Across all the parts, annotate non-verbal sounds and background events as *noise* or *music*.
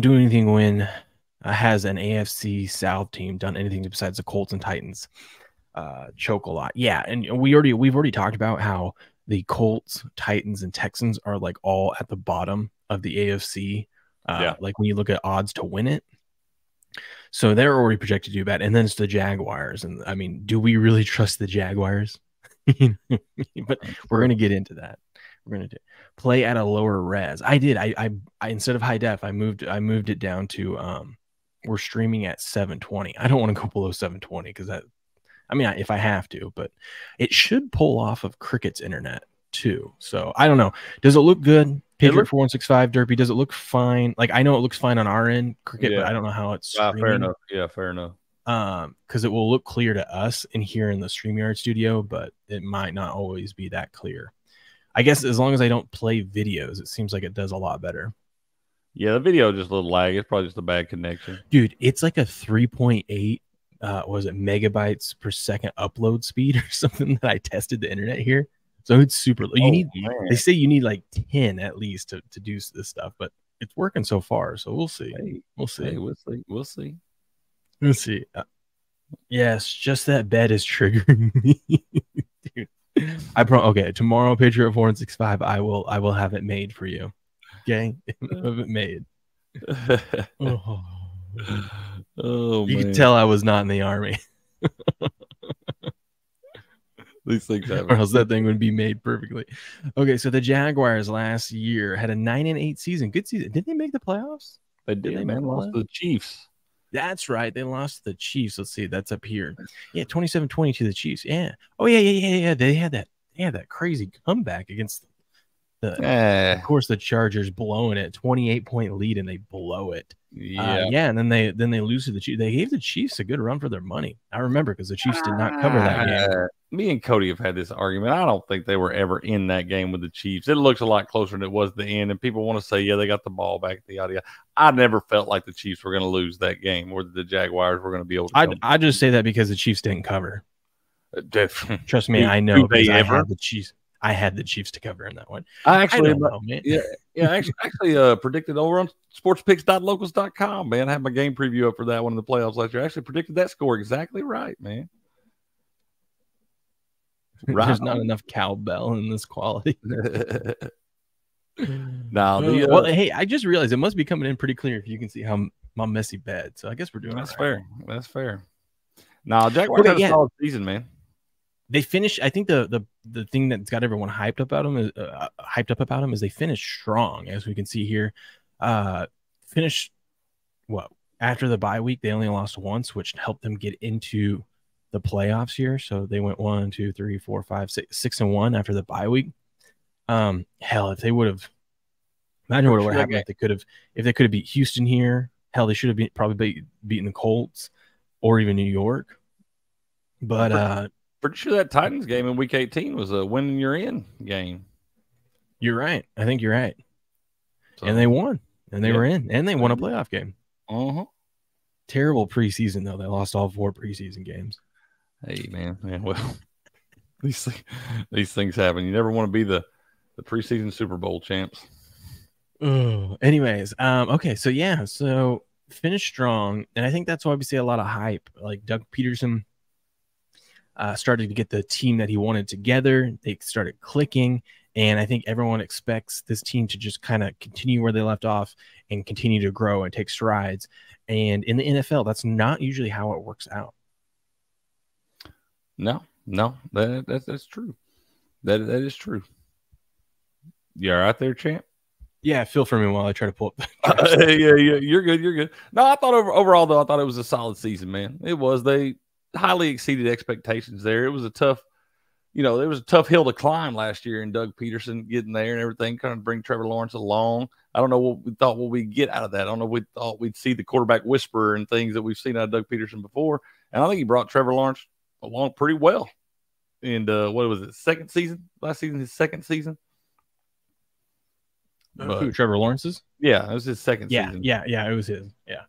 do anything when uh, has an AFC South team done anything besides the Colts and Titans uh, choke a lot. Yeah, and we already we've already talked about how the Colts, Titans, and Texans are like all at the bottom of the AFC. Uh, yeah. Like when you look at odds to win it. So they're already projected to do bad. And then it's the Jaguars. And I mean, do we really trust the Jaguars? *laughs* but we're going to get into that. We're going to play at a lower res. I did. I, I, I, instead of high def, I moved, I moved it down to, um, we're streaming at 720. I don't want to go below 720 because that, I mean, if I have to, but it should pull off of Crickett's internet too. So I don't know. Does it look good? Patriot four one six five Derpy. Does it look fine? Like I know it looks fine on our end, Cricket, yeah. but I don't know how it's. Uh, fair enough. Yeah, fair enough. Um, because it will look clear to us in here in the Streamyard studio, but it might not always be that clear. I guess as long as I don't play videos, it seems like it does a lot better. Yeah, the video just a little lag. It's probably just a bad connection. Dude, it's like a 3.8 uh was it megabytes per second upload speed or *laughs* something that I tested the internet here. So it's super. low. You oh, need. Man. They say you need like ten at least to, to do this stuff, but it's working so far. So we'll see. Hey, we'll see. Hey, we'll see. We'll see. We'll see. Uh, yes, just that bed is *laughs* triggering me. *laughs* Dude. I pro okay. Tomorrow, Patriot four and six five. I will. I will have it made for you. Okay, *laughs* have it made. *laughs* oh, oh you man. can tell I was not in the army. *laughs* These things happen. Or else that thing would be made perfectly. Okay, so the Jaguars last year had a nine and eight season. Good season. Did they make the playoffs? They did. did they man, lost to the Chiefs. That's right. They lost the Chiefs. Let's see. That's up here. Yeah, 27-20 to the Chiefs. Yeah. Oh, yeah, yeah, yeah, yeah. They had that. They had that crazy comeback against the, eh. Of course, the Chargers blowing it, 28 point lead, and they blow it. Uh, yeah, uh, yeah, and then they then they lose to the Chiefs. They gave the Chiefs a good run for their money. I remember because the Chiefs did not cover that game. Uh, me and Cody have had this argument. I don't think they were ever in that game with the Chiefs. It looks a lot closer than it was at the end, and people want to say, yeah, they got the ball back at the audio. I never felt like the Chiefs were going to lose that game, or that the Jaguars were going to be able. to I I just say that because the Chiefs didn't cover. Uh, Trust me, I know. Do They ever the Chiefs. I had the Chiefs to cover in that one. I actually, I know, yeah, yeah, actually, *laughs* actually uh, predicted over on sportspicks.locals.com, man. I had my game preview up for that one in the playoffs last year. I actually predicted that score exactly right, man. *laughs* Right. There's not enough cowbell in this quality. *laughs* *sighs* now, the, uh, well, hey, I just realized it must be coming in pretty clear if you can see how my messy bed. So I guess we're doing that's right. fair. That's fair. Now, Jaguars okay, had a yeah. solid season, man they finished. I think the the the thing that's got everyone hyped up about them is uh, hyped up about them is they finished strong, as we can see here. Uh, finished what after the bye week they only lost once, which helped them get into the playoffs here. So they went one, two, three, four, five, six, six and one after the bye week. Um, hell, if they would have, imagine what would have happened if they could have, if they could have beat Houston here. Hell, they should have been, probably beat, beaten the Colts or even New York. But uh, pretty sure that Titans game in Week 18 was a win you're in game. You're right. I think you're right. So, and they won, and they were in, and they won a playoff game. Uh huh. Terrible preseason though. They lost all four preseason games. Hey man, man. Well, *laughs* these things, these things happen. You never want to be the the preseason Super Bowl champs. Oh, anyways, um, okay, so yeah, so finish strong, and I think that's why we see a lot of hype. Like Doug Pederson uh, started to get the team that he wanted together. They started clicking. And I think everyone expects this team to just kind of continue where they left off and continue to grow and take strides. And in the NFL, that's not usually how it works out. No, no, that, that that's true. That that is true. You all right there, champ? Yeah, feel for me while I try to pull up. uh, *laughs* yeah, yeah, you're good. You're good. No, I thought over, overall though, I thought it was a solid season, man. It was. They highly exceeded expectations there. It was a tough, you know, it was a tough hill to climb last year and Doug Pederson getting there and everything, kind of bring Trevor Lawrence along. I don't know what we thought what we get out of that. I don't know we thought we'd see the quarterback whisperer and things that we've seen out of Doug Pederson before. And I think he brought Trevor Lawrence along pretty well. And uh, what was it, second season? Last season, his second season. Uh, who, Trevor Lawrence's? Yeah, it was his second yeah, season. Yeah, yeah, it was his. Yeah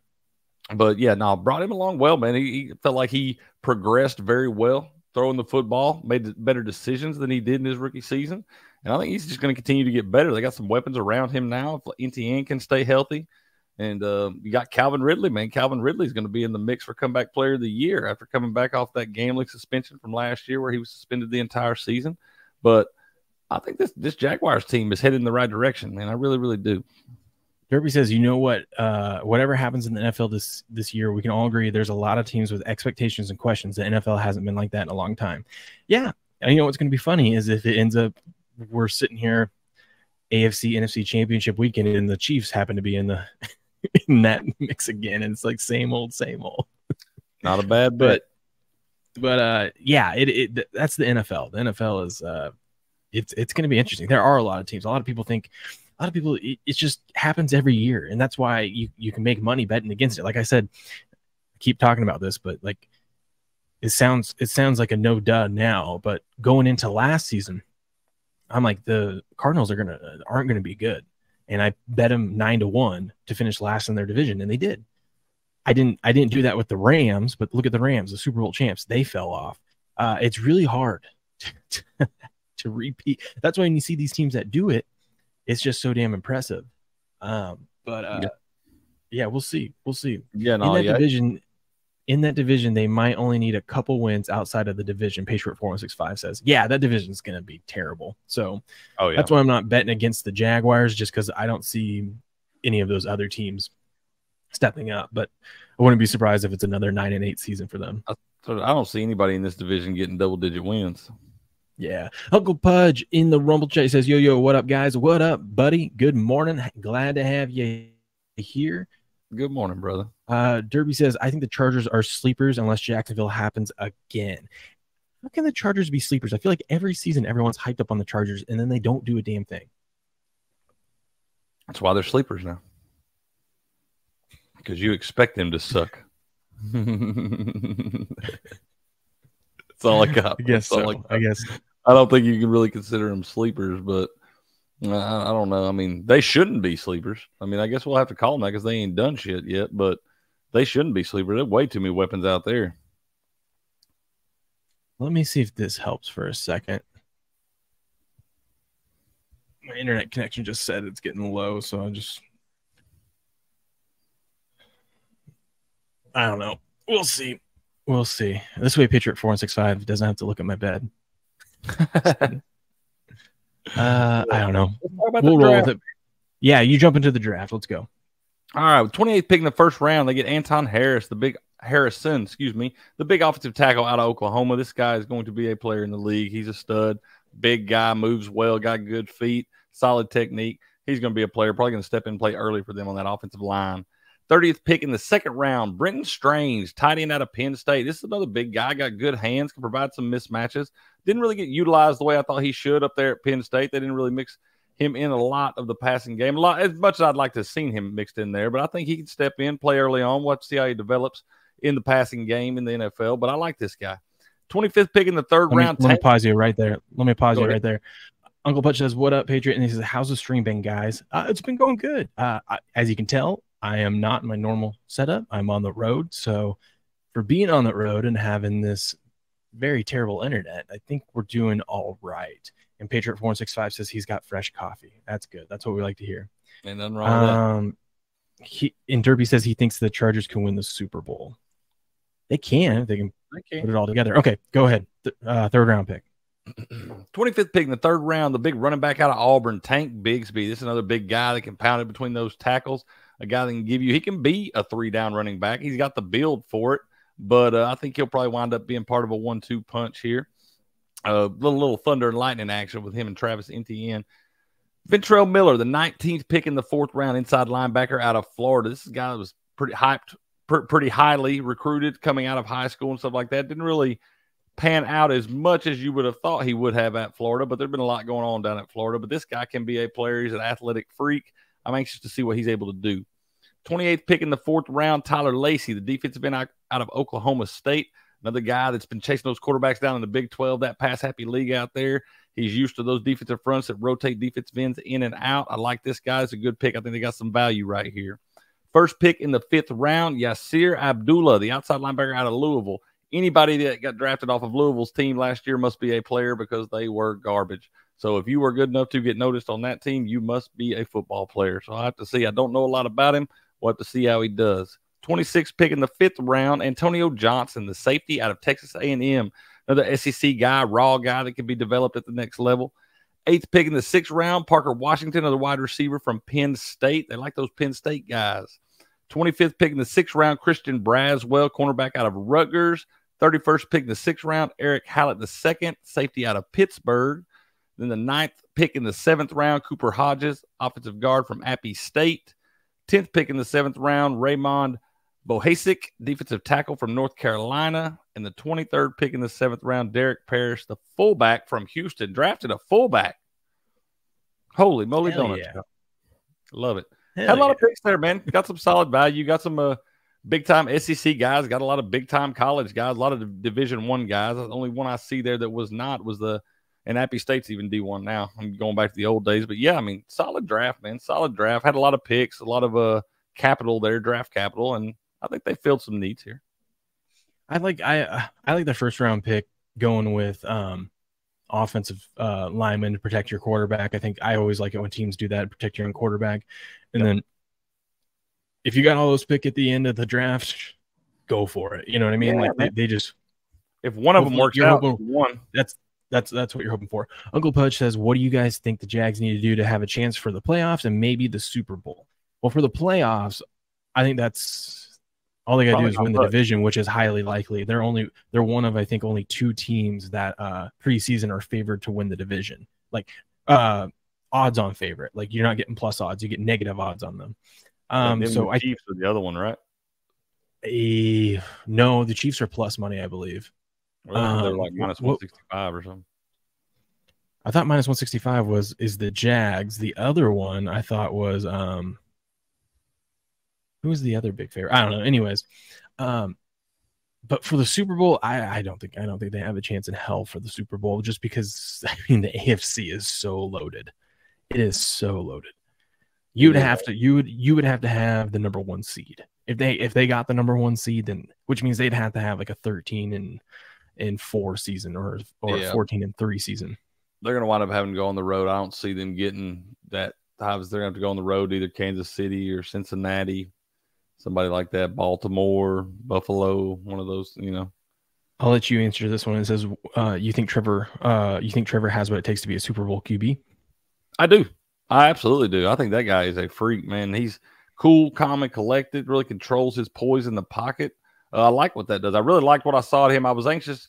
but yeah, no, brought him along well, man. He, he, felt like he progressed very well throwing the football, made better decisions than he did in his rookie season. And I think he's just going to continue to get better. They got some weapons around him now. If Etienne can stay healthy, And uh, you got Calvin Ridley, man. Calvin Ridley's going to be in the mix for comeback player of the year after coming back off that gambling suspension from last year where he was suspended the entire season. But I think this this Jaguars team is heading in the right direction, man. I really, really do. Derby says, you know what? Uh, whatever happens in the NFL this this year, we can all agree there's a lot of teams with expectations and questions. The NFL hasn't been like that in a long time. Yeah, and you know what's going to be funny is if it ends up we're sitting here, AFC NFC Championship weekend, and the Chiefs happen to be in the *laughs* in that mix again, and it's like same old, same old. Not a bad bet. But, but uh, yeah, it, it that's the NFL. The NFL is uh, it's it's going to be interesting. There are a lot of teams. A lot of people think, a lot of people, it, it just happens every year, and that's why you you can make money betting against it. Like I said, I keep talking about this, but like it sounds it sounds like a no duh now, but going into last season, I'm like the Cardinals are gonna aren't gonna be good, and I bet them nine to one to finish last in their division, and they did. I didn't I didn't do that with the Rams, but look at the Rams, the Super Bowl champs, they fell off. Uh, it's really hard *laughs* to, to repeat. That's why when you see these teams that do it, it's just so damn impressive. Um, but uh, yeah. yeah. we'll see. We'll see. Yeah, no, in that yeah. division, in that division, they might only need a couple wins outside of the division. Patriot four one six five says, yeah, that division is going to be terrible. So, oh yeah, that's why I'm not betting against the Jaguars, just because I don't see any of those other teams stepping up. But I wouldn't be surprised if it's another nine and eight season for them. I, I don't see anybody in this division getting double digit wins. Yeah. Uncle Pudge in the Rumble chat says, Yo, yo, what up, guys? What up, buddy? Good morning. Glad to have you here. Good morning, brother. Uh, Derby says, I think the Chargers are sleepers unless Jacksonville happens again. How can the Chargers be sleepers? I feel like every season everyone's hyped up on the Chargers and then they don't do a damn thing. That's why they're sleepers now. Because you expect them to suck. *laughs* That's all I got. I guess so. I, I guess. I don't think you can really consider them sleepers, but uh, I, I, don't know. I mean, they shouldn't be sleepers. I mean, I guess we'll have to call them that because they ain't done shit yet, but they shouldn't be sleepers. There's way too many weapons out there. Let me see if this helps for a second. My internet connection just said it's getting low, so I just I don't know. We'll see. We'll see. This way, Patriot four and six five doesn't have to look at my bed. *laughs* uh, I don't know. We'll roll with it. Yeah, you jump into the draft. Let's go. All right, 28th pick in the first round, they get Anton Harris, the big Harrison, excuse me, the big offensive tackle out of Oklahoma. This guy is going to be a player in the league. He's a stud, big guy, moves well, got good feet, solid technique. He's going to be a player, probably going to step in and play early for them on that offensive line. 30th pick in the second round, Brenton Strange, tight end out of Penn State. This is another big guy, got good hands, can provide some mismatches. Didn't really get utilized the way I thought he should up there at Penn State. They didn't really mix him in a lot of the passing game. A lot as much as I'd like to have seen him mixed in there, but I think he can step in, play early on, watch see how he develops in the passing game in the NFL. But I like this guy. 25th pick in the third let me, round. Let me pause you right there. Let me pause Go you ahead. right there. Uncle Butch says, "What up, Patriot?" And he says, "How's the stream been, guys? Uh, it's been going good. Uh, I, as you can tell, I am not in my normal setup. I'm on the road, so for being on the road and having this very terrible internet, I think we're doing all right." And Patriot four one six five says he's got fresh coffee. That's good. That's what we like to hear. And then wrong. Um, he and Derby says he thinks the Chargers can win the Super Bowl. They can. They can Okay. put it all together. Okay, go ahead. Th- uh, third round pick. *clears throat* 25th pick in the third round, the big running back out of Auburn, Tank Bigsby. This is another big guy that can pound it between those tackles. A guy that can give you, he can be a three down running back. He's got the build for it, but uh, I think he'll probably wind up being part of a one two punch here. A uh, little, little thunder and lightning action with him and Travis Etienne. Ventrell Miller, the 19th pick in the fourth round, inside linebacker out of Florida. This guy was pretty hyped, pr- pretty highly recruited coming out of high school and stuff like that. Didn't really pan out as much as you would have thought he would have at Florida, but there's been a lot going on down at Florida. But this guy can be a player. He's an athletic freak. I'm anxious to see what he's able to do. 28th pick in the fourth round, Tyler Lacy, the defensive end out, of Oklahoma State. Another guy that's been chasing those quarterbacks down in the Big 12, that pass happy league out there. He's used to those defensive fronts that rotate defensive ends in and out. I like this guy. It's a good pick. I think they got some value right here. First pick in the fifth round, Yasir Abdullah, the outside linebacker out of Louisville. Anybody that got drafted off of Louisville's team last year must be a player because they were garbage. So if you were good enough to get noticed on that team, you must be a football player. So I have to see. I don't know a lot about him, We'll have to see how he does. 26 pick in the fifth round, Antonio Johnson, the safety out of Texas A&M, another SEC guy, raw guy that can be developed at the next level. Eighth pick in the sixth round, Parker Washington, another wide receiver from Penn State. They like those Penn State guys. 25th pick in the sixth round, Christian Braswell, cornerback out of Rutgers. 31st pick in the sixth round, Eric Hallett the second, safety out of Pittsburgh. Then the ninth pick in the seventh round, Cooper Hodges, offensive guard from Appy State. 10th pick in the seventh round, Raymond Vohasek, defensive tackle from North Carolina. And the 23rd pick in the seventh round, Derek Parish, the fullback from Houston, drafted a fullback. Holy moly, Hell donuts. yeah. Love it. Hell Had a lot yeah. of picks there, man. Got some solid value. Got some uh, big time SEC guys. Got a lot of big time college guys. A lot of Division One guys. The only one I see there that was not was the and Appy State's even D one now. I'm going back to the old days, but yeah, I mean, solid draft, man. Solid draft. Had a lot of picks, a lot of uh capital there, draft capital, and I think they filled some needs here. I like I I like the first round pick going with um offensive uh lineman to protect your quarterback. I think I always like it when teams do that, protect your own quarterback. And then if you got all those pick at the end of the draft, go for it. You know what I mean? Yeah, like they, they just If one of them works out, hoping- one. that's that's that's what you're hoping for. Uncle Pudge says, "What do you guys think the Jags need to do to have a chance for the playoffs and maybe the Super Bowl?" Well, for the playoffs, I think that's all they got to do is win the much. division, which is highly likely. They're only they're one of I think only two teams that uh preseason are favored to win the division. Like uh odds on favorite. Like you're not getting plus odds, you get negative odds on them. Um so the I Chiefs are the other one, right? eh, no, the Chiefs are plus money, I believe. Really? They're Um, like 165 or something. I thought minus 165 was is the Jags. The other one I thought was um who was the other big favorite? I don't know. Anyways, um but for the Super Bowl, I, I don't think I don't think they have a chance in hell for the Super Bowl just because *laughs* I mean the AFC is so loaded. It is so loaded. You would Yeah. have to you would you would have to have the number one seed. If they if they got the number one seed, then which means they'd have to have like a 13 and in four season or or Yeah. 14 and three season. they're going to wind up having to go on the road. I don't see them getting that. Obviously, they're to have to go on the road, to either Kansas City or Cincinnati, somebody like that, Baltimore, Buffalo, one of those. You know, I'll let you answer this one. It says, uh, "You think Trevor? Uh, you think Trevor has what it takes to be a Super Bowl QB?" I do. I absolutely do. I think that guy is a freak, man. He's cool, calm, and collected. Really controls his poise in the pocket. Uh, I like what that does. I really liked what I saw at him. I was anxious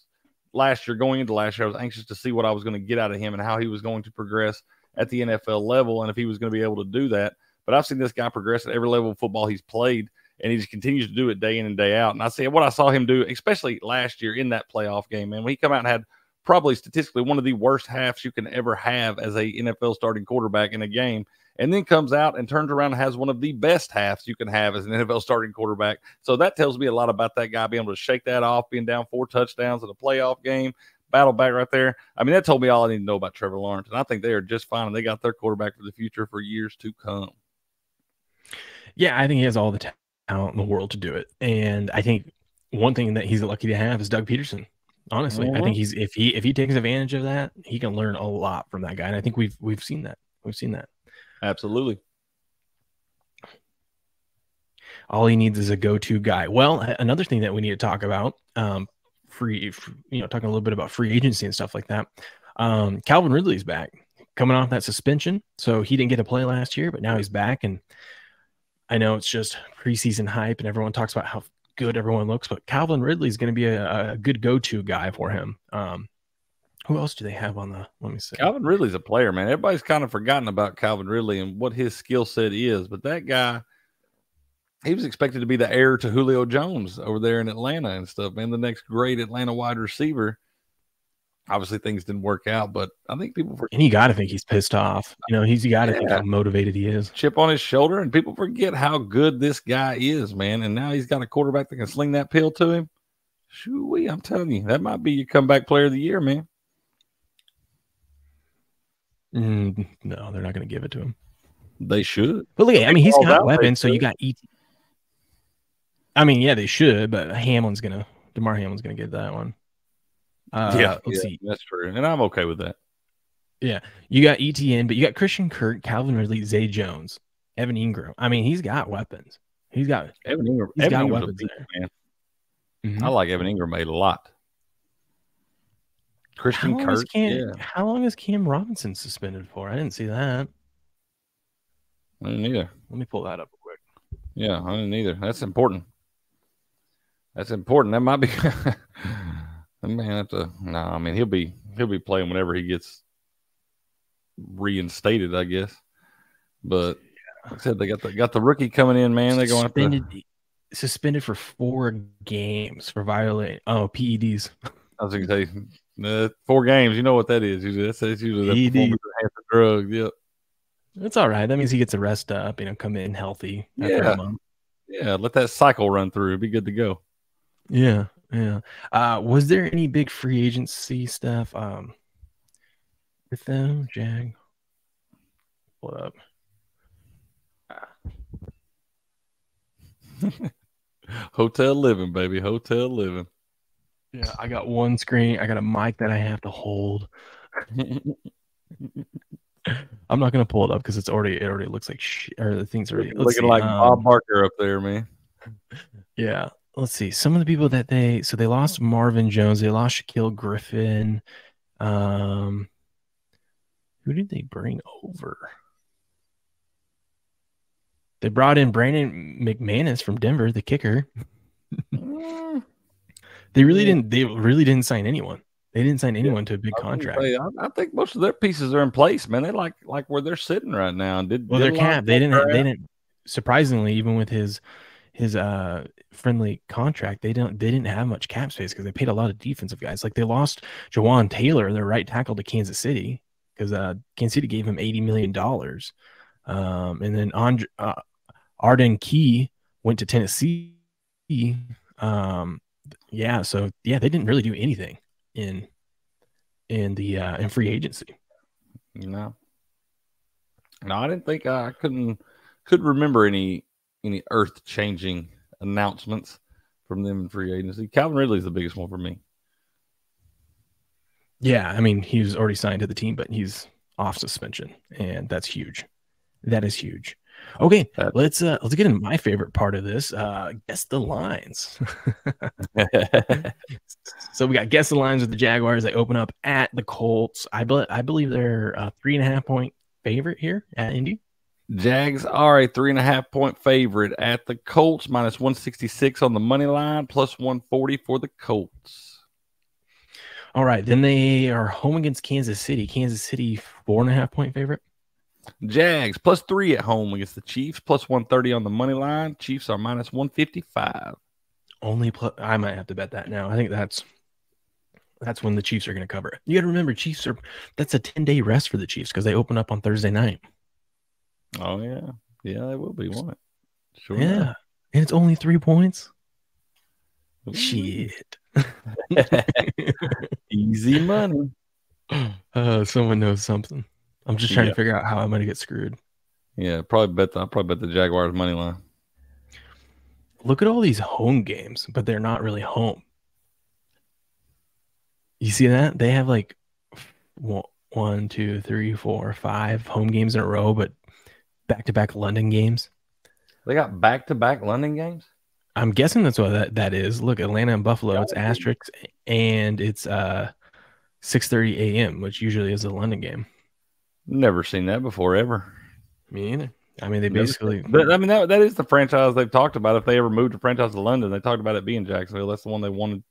last year, going into last year. I was anxious to see what I was going to get out of him and how he was going to progress at the NFL level, and if he was going to be able to do that. But I've seen this guy progress at every level of football he's played, and he just continues to do it day in and day out. And I see what I saw him do, especially last year in that playoff game. Man, when he come out and had probably statistically one of the worst halves you can ever have as a NFL starting quarterback in a game, and then comes out and turns around and has one of the best halves you can have as an *laughs* NFL starting quarterback. So that tells me a lot about that guy being able to shake that off, being down four touchdowns in a playoff game, battle back right there. I mean, that told me all I need to know about Trevor Lawrence, and I think they are just fine. And they got their quarterback for the future for years to come. Yeah, I think he has all the talent in the world to do it, and I think one thing that he's lucky to have is Doug Pederson. Honestly, I Mhm. think he's if he if he takes advantage of that, he can learn a lot from that guy, and I think we've we've seen that. We've seen that. Absolutely. All he needs is a go-to guy. Well, another thing that we need to talk about, um, free, you know, talking a little bit about free agency and stuff like that. Um, Calvin Ridley's back, coming off that suspension, so he didn't get to play last year, but now he's back, and I know it's just preseason hype, and everyone talks about how good everyone looks, but Calvin Ridley is going to be a, a good go-to guy for him. Um, who else do they have on the? Let me see. Calvin Ridley's a player, man. Everybody's kind of forgotten about Calvin Ridley and what his skill set is, but that guy, he was expected to be the heir to Julio Jones over there in Atlanta and stuff, man. The next great Atlanta wide receiver. Obviously, things didn't work out, but I think people forget And you got to think he's pissed off. You know, he's got to think how motivated he is. chip on his shoulder, and people forget how good this guy is, man. And now he's got a quarterback that can sling that pill to him. Shoo I'm telling you, that might be your comeback player of the year, man. Mm, no, they're not going to give it to him. They should. But look, at I mean, he's got weapons. So you got ET. I mean, yeah, they should, but Hamlin's gonna Damar Hamlin's gonna get that one. Uh, let's yeah, see. that's true, and I'm okay with that. Yeah, you got Etienne, but you got Christian Kirk, Calvin Ridley, Zay Jones, Evan Engram. I mean, he's got weapons. He's got Evan Engram. He's Evan got Engram's weapons beast, there. Mhm. I like Evan Engram a lot. Christian is Kirk. Cam, Yeah, how long is Cam Robinson suspended for? I didn't see that. I didn't either. Let me pull that up real quick. Yeah, I didn't either. That's important. That's important. That might be. *laughs* *laughs* I may have to. No, I mean he'll be he'll be playing whenever he gets reinstated, I guess. But like I said, they got the got the rookie coming in, man. They're going to. suspended, suspended for four games for violating oh PEDs. *laughs* I was to say uh, four games. You know what that is? Usually that's, that's usually the performance enhancing drug. Yep. It's all right. That means he gets a rest up, you know, come in healthy. after a Yeah. month. Yeah. Let that cycle run through. Be good to go. Yeah. Yeah. Uh, was there any big free agency stuff um with them, Jag? Pull up. *laughs* Hotel living, baby. Hotel living. Yeah, I got one screen. I got a mic that I have to hold. *laughs* I'm not gonna pull it up because it's already it already looks like shit or the thing's are Looking see, like um, Bob Barker up there, man. *laughs* Yeah. Let's see. Some of the people that they so they lost Marvin Jones, they lost Shaquill Griffin. Um who did they bring over? They brought in Brandon McManus from Denver, the kicker. *laughs* They really didn't they really didn't sign anyone. They didn't sign anyone to a big I was gonna contract. I, I think most of their pieces are in place, man. They like like where they're sitting right now. Did Well, did their cap, they didn't. They didn't. Surprisingly, even with his his uh friendly contract, they don't. They didn't have much cap space because they paid a lot of defensive guys. Like they lost Jawaan Taylor, their right tackle, to Kansas City because uh Kansas City gave him eighty million dollars, um, and then Andre, uh, Arden Key went to Tennessee. Um, yeah, so yeah, they didn't really do anything in in the uh in free agency. No, no, I didn't think I couldn't couldn't remember any any earth changing announcements from them in free agency. Calvin Ridley's the biggest one for me. Yeah, I mean, he was already signed to the team, but he's off suspension, and that's huge. That is huge. Okay, That- let's uh let's get into my favorite part of this. Uh guess the lines. *laughs* *laughs* so we got guess the lines with the Jaguars. They open up at the Colts. I bel I believe they're a three and a half point favorite here at Indy. Jags are a three and a half point favorite at the Colts, minus 166 on the money line, plus 140 for the Colts. All right, then they are home against Kansas City. Kansas City four and a half point favorite. Jags plus three at home against the Chiefs, plus 130 on the money line. Chiefs are minus 155. Only pl- I might have to bet that now. I think that's that's when the Chiefs are going to cover. You got to remember, Chiefs are that's a ten day rest for the Chiefs because they open up on Thursday night. Oh, yeah. Yeah, they will be, won't it? Sure. Yeah, and it's only three points. enough. Shit. *laughs* Easy money. uh, someone knows something. I'm just trying Yeah. to figure out how I'm going to get screwed. Yeah, probably bet. The, I'll probably bet the Jaguars money line. Look at all these home games, but they're not really home. You see that? They have like one, two, three, four, five home games in a row, but back to back London games. They got back to back London games. I'm guessing that's what that, that is. Look, Atlanta and Buffalo, it's Yeah. asterisks and it's uh 6:30 a.m., which usually is a London game. Never seen that before, ever. Me either. I mean, they basically But I mean, that, that is the franchise they've talked about. If they ever moved a franchise to London, they talked about it being Jacksonville. That's the one they wanted.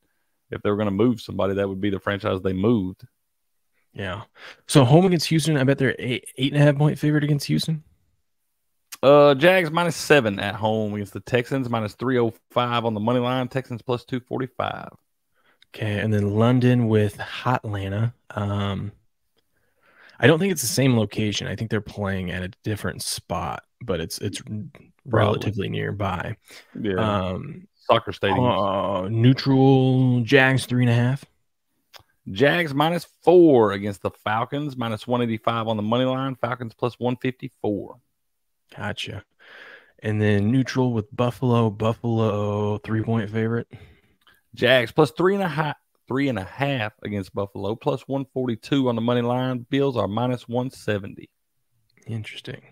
If they were going to move somebody, that would be the franchise they moved. yeah. So home against Houston, I bet they're eight, eight and a half point favorite against Houston. Uh, Jags minus seven at home against the Texans, minus 305 on the money line. Texans plus 245. Okay, and then London with Hotlanta. Um, I don't think it's the same location. I think they're playing at a different spot, but it's it's relatively nearby. Yeah. Um, Soccer stadium. uh, neutral Jags three and a half. Jags minus four against the Falcons, minus 185 on the money line. Falcons plus 154. Gotcha. And then neutral with Buffalo. Buffalo three point favorite. Jags plus three and a half, three and a half against Buffalo, plus 142 on the money line. Bills are minus 170. Interesting.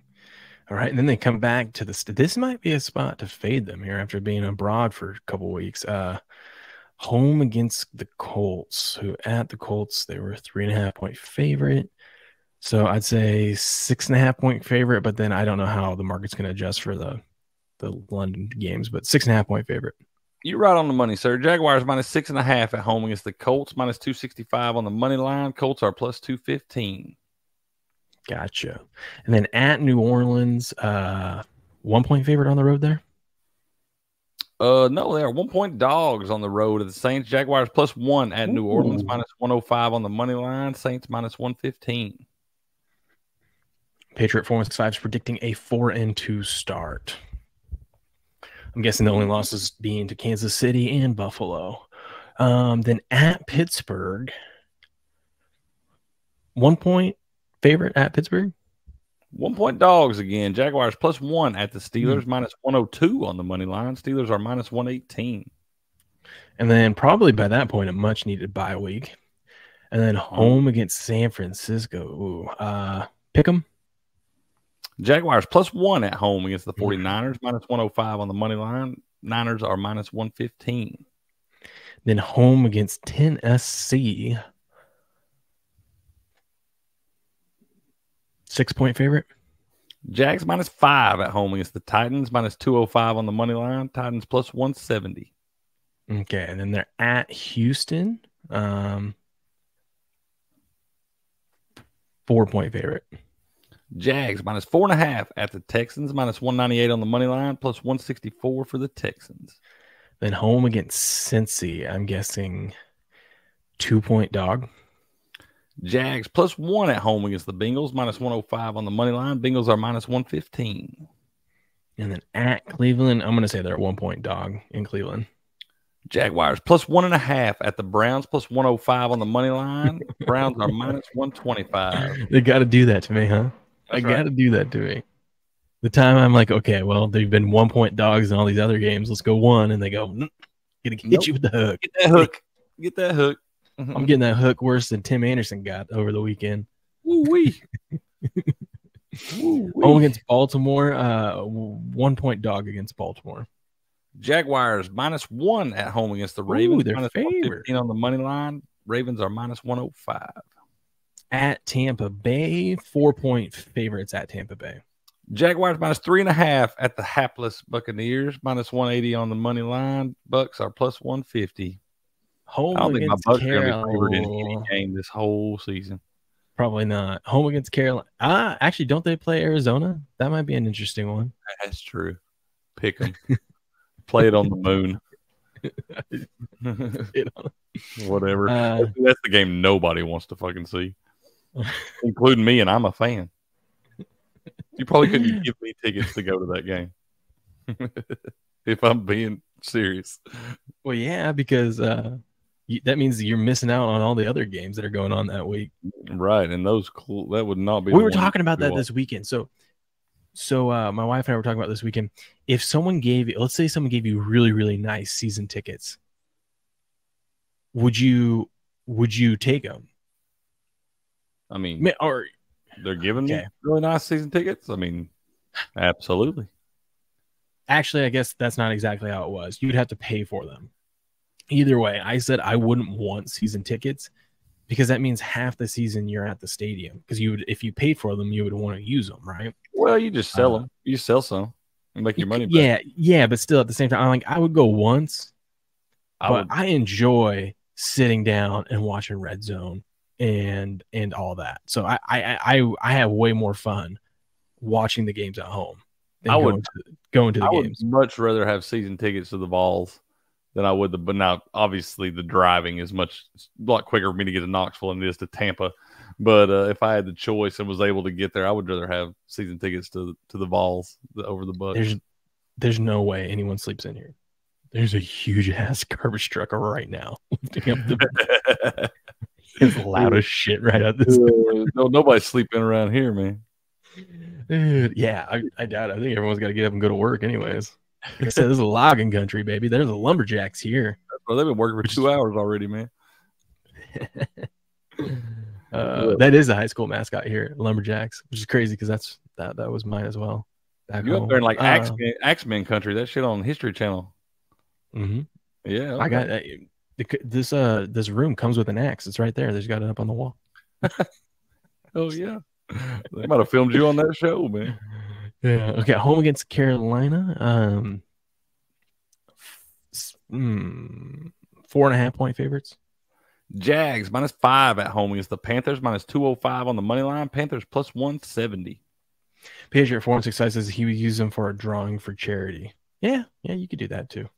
All right, and then they come back to this. This might be a spot to fade them here after being abroad for a couple weeks. Uh, home against the Colts, who at the Colts they were three and a half point favorite. So I'd say six and a half point favorite, but then I don't know how the market's going to adjust for the the London games, but six and a half point favorite. You're right on the money, sir. Jaguars minus six and a half at home against the Colts, minus 265 on the money line. Colts are plus 215. Gotcha. And then at New Orleans, uh, one point favorite on the road there. Uh, no, they are one point dogs on the road of the Saints. Jaguars plus one at Ooh. New Orleans, minus 105 on the money line. Saints minus 115. Patriot 415 is predicting a four and two start. I'm guessing the only losses being to Kansas City and Buffalo. Um, then at Pittsburgh, one point favorite at Pittsburgh. One point dogs again. Jaguars plus one at the Steelers, mm-hmm. minus 102 on the money line. Steelers are minus 118. And then probably by that point, a much needed bye week. And then home against San Francisco. Ooh, uh, pick them. Jaguars plus one at home against the 49ers, minus 105 on the money line. Niners are minus 115. Then home against Tennessee. Six point favorite. Jags minus five at home against the Titans, minus 205 on the money line. Titans plus 170. Okay. And then they're at Houston. Um, four point favorite. Jags minus four and a half at the Texans, minus 198 on the money line, plus 164 for the Texans. Then home against Cincy, I'm guessing two point dog. Jags plus one at home against the Bengals, minus 105 on the money line. Bengals are minus 115. And then at Cleveland, I'm going to say they're a one point dog in Cleveland. Jaguars plus one and a half at the Browns, plus 105 on the money line. *laughs* Browns are minus 125. They got to do that to me, huh? That's I got to do that to me. The time I'm like, okay, well, they've been one point dogs in all these other games. Let's go one. And they go, hit nope. you with the hook. Get that hook. *laughs* Get that hook. I'm getting that hook worse than Tim Anderson got over the weekend. *laughs* Woo-wee. Home against Baltimore, uh, one point dog against Baltimore. Jaguars minus one at home against the Ravens. Ooh, their favorite on the money line. Ravens are minus 105 at Tampa Bay. Four point favorites at Tampa Bay. Jaguars minus three and a half at the hapless Buccaneers. Minus 180 on the money line. Bucks are plus 150. Home I don't think my Bucks are going to be favored in any game this whole season. Probably not. Home against Carolina. Ah, actually, don't they play Arizona? That might be an interesting one. That's true. Pick them. *laughs* play it on the moon. *laughs* *laughs* Whatever. Uh, That's the game nobody wants to fucking see *laughs* including me, and I'm a fan. You probably couldn't give me tickets to go to that game. *laughs* if I'm being serious. Well, yeah, because uh, that means you're missing out on all the other games that are going on that week. Right, and those cool. That would not be. We were talking about that this weekend. So, so uh, my wife and I were talking about this weekend. If someone gave you, let's say someone gave you really, really nice season tickets, would you would you take them? I mean, or they're giving okay. me really nice season tickets. I mean, absolutely. Actually, I guess that's not exactly how it was. You'd have to pay for them. Either way, I said I wouldn't want season tickets because that means half the season you're at the stadium. Because you would, if you paid for them, you would want to use them, right? Well, you just sell uh, them. You sell some and make your money. Back. Yeah, yeah, but still at the same time, I'm like I would go once, I but would. I enjoy sitting down and watching Red Zone and and all that. So I I I, I have way more fun watching the games at home than I would, to, going to the I games. Would much rather have season tickets to the Vols than I would the. But now, obviously, the driving is much a lot quicker for me to get to Knoxville than it is to Tampa. But uh, if I had the choice and was able to get there, I would rather have season tickets to to the Vols over the Bucks. There's there's no way anyone sleeps in here. There's a huge ass *laughs* garbage truck right now lifting up the *laughs* *laughs* it's loud as shit right out this. Uh, no, nobody's sleeping around here, man. Dude, yeah, I, I doubt. It. I think everyone's got to get up and go to work, anyways. Like I said, this is a logging country, baby. There's the lumberjacks here. Well, they've been working for two hours already, man. *laughs* uh, that is the high school mascot here, lumberjacks, which is crazy because that's that that was mine as well. back You up there in like Uh, Axemen, Axemen country? That shit on History Channel. mhm. Yeah, I got okay. The- this. Uh, this room comes with an axe. It's right there. There's got it up on the wall. *laughs* Oh yeah, *laughs* they might have filmed you on that show, man. Yeah. Okay. Home against Carolina. Um. s- hmm, four and a half point favorites. Jags minus five at home against the Panthers, minus two hundred five on the money line. Panthers plus one seventy. Patriot four and six says he would use them for a drawing for charity. Yeah, yeah, you could do that too.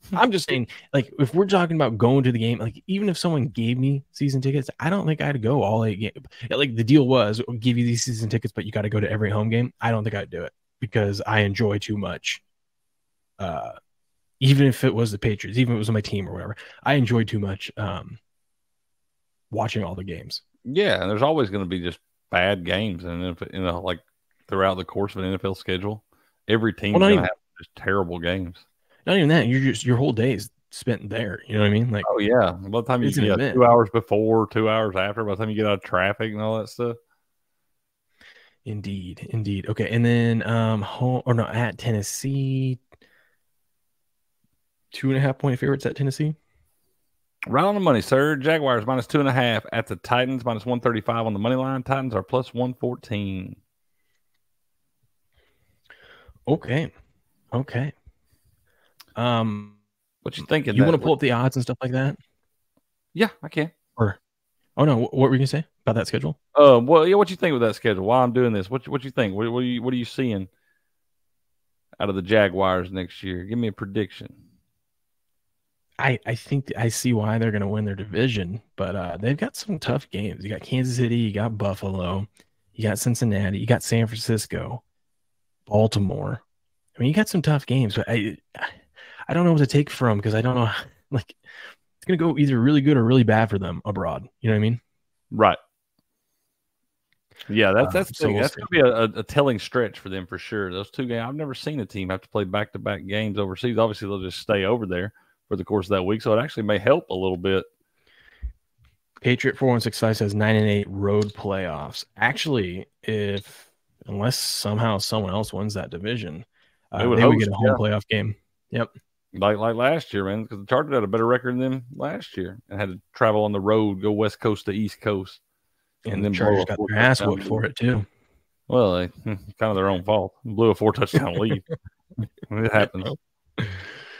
*laughs* I'm just saying, like, if we're talking about going to the game, like, even if someone gave me season tickets, I don't think I'd go all eight games. Like, the deal was we'll give you these season tickets, but you got to go to every home game. I don't think I'd do it because I enjoy too much. Uh, even if it was the Patriots, even if it was my team or whatever, I enjoy too much. Um, watching all the games. Yeah, and there's always going to be just bad games, and if you know, like throughout the course of an NFL schedule, every team's Well, going to have just terrible games. Not even that, you're just your whole day is spent there. You know what I mean? Like, Oh yeah, by the time you get two hours before, two hours after, by the time you get out of traffic and all that stuff. Indeed, indeed. Okay, and then um home or no at Tennessee. Two and a half point favorites at Tennessee. Right on the money, sir. Jaguars minus two and a half at the Titans, minus one thirty five on the money line. Titans are plus one fourteen. Okay. Okay. Um What you thinking? you want to pull up the odds and stuff like that? Yeah, I can. Or, oh no, what were you gonna say about that schedule? Um, well, yeah. What you think with that schedule? While I'm doing this, what what you think? What, what are you what are you seeing out of the Jaguars next year? Give me a prediction. I, I think I see why they're gonna win their division, but uh they've got some tough games. You got Kansas City, you got Buffalo, you got Cincinnati, you got San Francisco, Baltimore. I mean, you got some tough games, but I I don't know what to take from because I don't know *laughs* like it's gonna go either really good or really bad for them abroad. You know what I mean? Right. Yeah, that's Uh, that's the so we'll that's see. gonna be a, a, telling stretch for them for sure. Those two games, I've never seen a team have to play back to back games overseas. Obviously, they'll just stay over there for the course of that week, so it actually may help a little bit. Patriot four one six five says nine and eight road playoffs. Actually, if unless somehow someone else wins that division, uh, They they would would, host, get a home yeah. playoff game. Yep. Like like last year, man, because the Chargers had a better record than them last year and had to travel on the road, go west coast to east coast. And, And the then Chargers got their ass whooped for it too. Well, they, hmm, kind of their own fault. Blew a four touchdown *laughs* lead. it happens.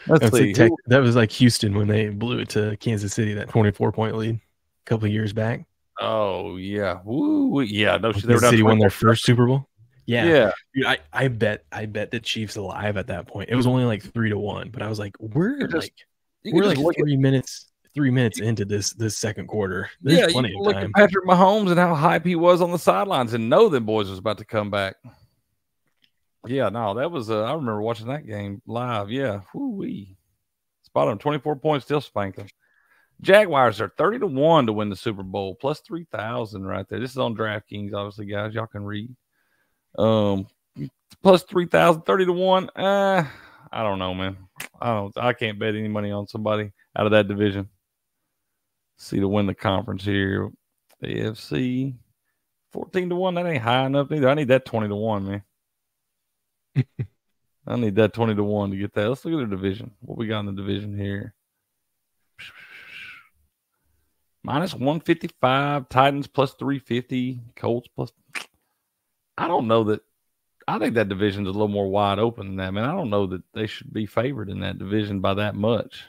Let's That's see. like tech, that was like Houston when they blew it to Kansas City, that 24 point lead a couple of years back. oh yeah, woo, yeah. No, they were down City won their first Super Bowl. Yeah. Yeah, Dude, I, I bet I bet the Chiefs alive at that point. It was only like three to one, but I was like, we're just- like we're like look at three minutes three minutes into this this second quarter. There's yeah, you plenty of look time. at Patrick Mahomes and how hype he was on the sidelines and know them boys was about to come back. Yeah, no, that was uh, I remember watching that game live. Yeah, wee. Spot on 24 points, still spanked them. Jaguars are 30 to 1 to win the Super Bowl, plus 3,000 right there. This is on DraftKings, obviously, guys. Y'all can read. Um, plus 3,000, 30 to 1. Uh, I don't know, man. I don't I can't bet any money on somebody out of that division. See to win the conference here. AFC 14 to 1. That ain't high enough either. I need that 20 to 1, man. *laughs* I need that 20 to 1 to get that. Let's look at the division. What we got in the division here? Minus 155, Titans plus 350, Colts plus. I don't know that. I think that division's a little more wide open than that, man. I don't know that they should be favored in that division by that much.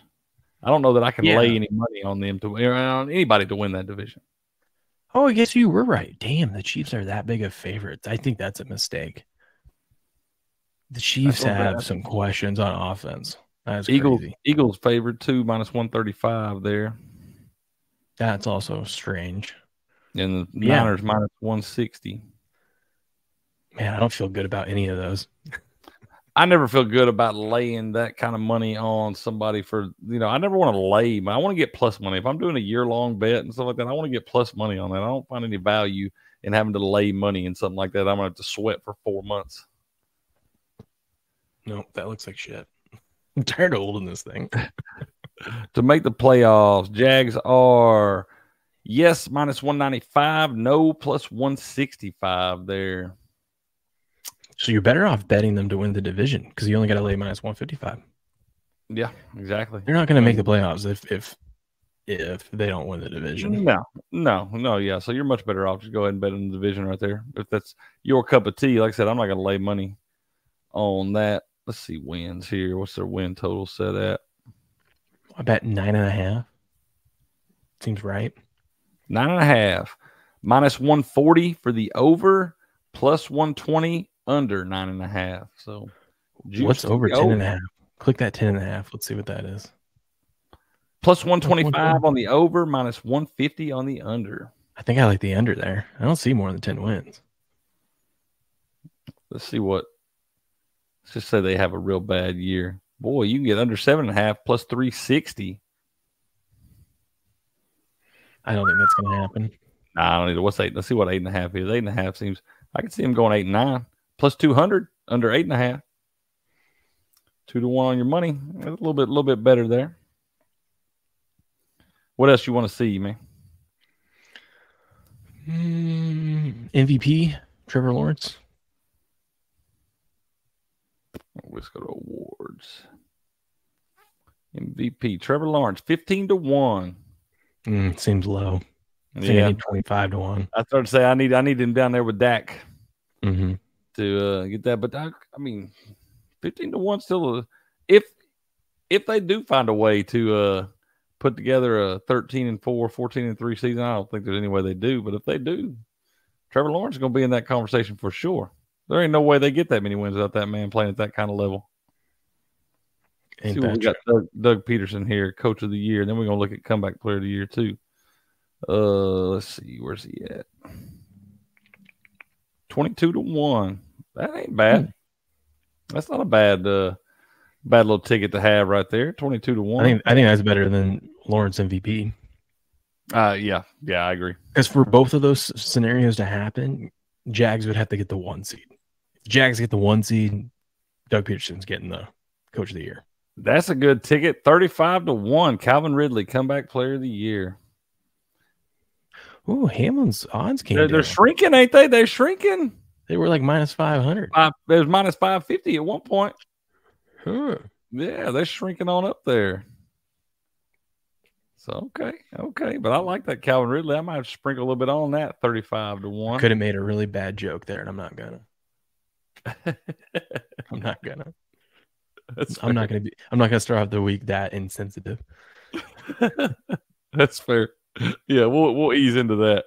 I don't know that I can Yeah. lay any money on them to on anybody to win that division. Oh, I guess you were right. Damn, the Chiefs are that big of favorites. I think that's a mistake. The Chiefs have some questions on offense. That's Eagles, crazy. Eagles favored two minus one thirty five there, That's also strange. and the Yeah. Niners minus one sixty. Man, I don't feel good about any of those. I never feel good about laying that kind of money on somebody for you know. I never want to lay, but I want to get plus money. If I'm doing a year long bet and stuff like that, I want to get plus money on that. I don't find any value in having to lay money in something like that. I'm gonna have to sweat for four months. No, that looks like shit. *laughs* I'm tired of holding this thing. *laughs* to make the playoffs. Jags are yes minus one ninety five, no plus one sixty five there. So you're better off betting them to win the division because you only got to lay minus 155. Yeah, exactly. They're not going to make the playoffs if if if they don't win the division. No, no, no. Yeah, so you're much better off just go ahead and bet in the division right there. If that's your cup of tea, like I said, I'm not going to lay money on that. Let's see wins here. What's their win total set at? I bet nine and a half. Seems right. Nine and a half. Minus 140 for the over, plus 120 under nine and a half. So what's over 10 and a half? Click that 10 and a half. Let's see what that is. Plus 125 on the over, minus 150 on the under. I think I like the under there. I don't see more than 10 wins. Let's see what. Let's just say they have a real bad year. Boy, you can get under seven and a half plus 360. I don't think that's going to happen. Nah, I don't need What's eight? Let's see what eight and a half is. Eight and a half seems. I can see him going eight and nine plus 200 under eight and a half. Two to one on your money. A little bit, a little bit better there. What else you want to see, man? Mm, MVP Trevor Lawrence. Let's go to awards. MVP Trevor Lawrence, fifteen to one. Mm, seems low. I think yeah. I need twenty-five to one. I started to say I need I need him down there with Dak mm-hmm. To uh, get that, but I, I mean, fifteen to one still. A, if if they do find a way to uh, put together a thirteen and four, 14 and three season, I don't think there's any way they do. But if they do, Trevor Lawrence is going to be in that conversation for sure. There ain't no way they get that many wins without that man playing at that kind of level. Ain't See we got Doug, Doug, Pederson here, coach of the year. And then we're gonna look at comeback player of the year too. Uh let's see, where's he at? 22 to 1. That ain't bad. Hmm. That's not a bad uh bad little ticket to have right there. 22 to 1. I think I think that's better than Lawrence MVP. Uh yeah, yeah, I agree. Because for both of those scenarios to happen, Jags would have to get the one seed. Jags get the one seed, Doug Pederson's getting the coach of the year. That's a good ticket. 35 to 1. Calvin Ridley, comeback player of the year. Ooh, Hamlin's odds came they're, they're, shrinking, ain't they? They're shrinking. They were like minus 500. Five, it was minus 550 at one point. Huh. Yeah, they're shrinking on up there. So, okay. Okay. But I like that Calvin Ridley. I might sprinkle a little bit on that 35 to 1. Could have made a really bad joke there, and I'm not going *laughs* to. I'm not gonna. That's I'm not gonna be. I'm not gonna start off the week that insensitive. *laughs* That's fair. Yeah, we'll we'll ease into that.